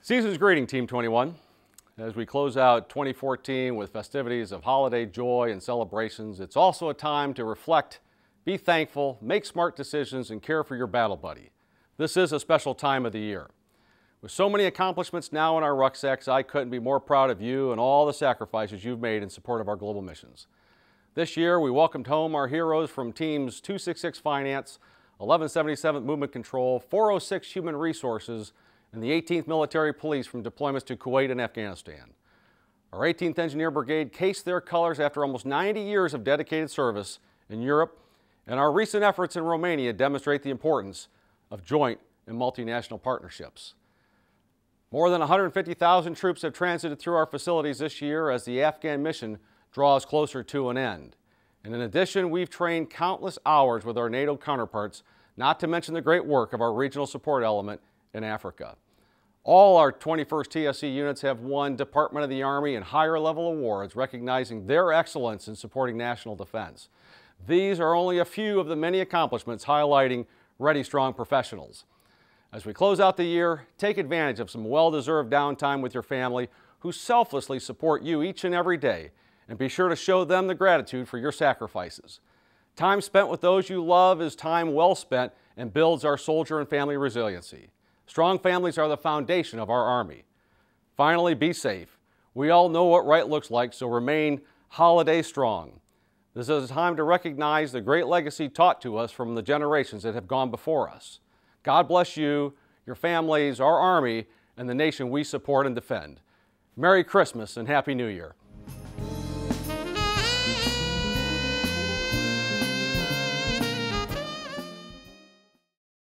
Season's greeting, Team 21. As we close out 2014 with festivities of holiday joy and celebrations, it's also a time to reflect, be thankful, make smart decisions, and care for your battle buddy. This is a special time of the year. With so many accomplishments now in our rucksacks, I couldn't be more proud of you and all the sacrifices you've made in support of our global missions. This year, we welcomed home our heroes from Teams 266 Finance, 1177 Movement Control, 406 Human Resources, and the 18th Military Police from deployments to Kuwait and Afghanistan. Our 18th Engineer Brigade cased their colors after almost 90 years of dedicated service in Europe, and our recent efforts in Romania demonstrate the importance of joint and multinational partnerships. More than 150,000 troops have transited through our facilities this year as the Afghan mission draws closer to an end. And in addition, we've trained countless hours with our NATO counterparts, not to mention the great work of our regional support element in Africa. All our 21st TSC units have won Department of the Army and higher level awards recognizing their excellence in supporting national defense. These are only a few of the many accomplishments highlighting ready strong professionals. As we close out the year, take advantage of some well-deserved downtime with your family who selflessly support you each and every day and be sure to show them the gratitude for your sacrifices. Time spent with those you love is time well spent and builds our soldier and family resiliency. Strong families are the foundation of our Army. Finally, be safe. We all know what right looks like, so remain holiday strong. This is a time to recognize the great legacy taught to us from the generations that have gone before us. God bless you, your families, our Army, and the nation we support and defend. Merry Christmas and Happy New Year.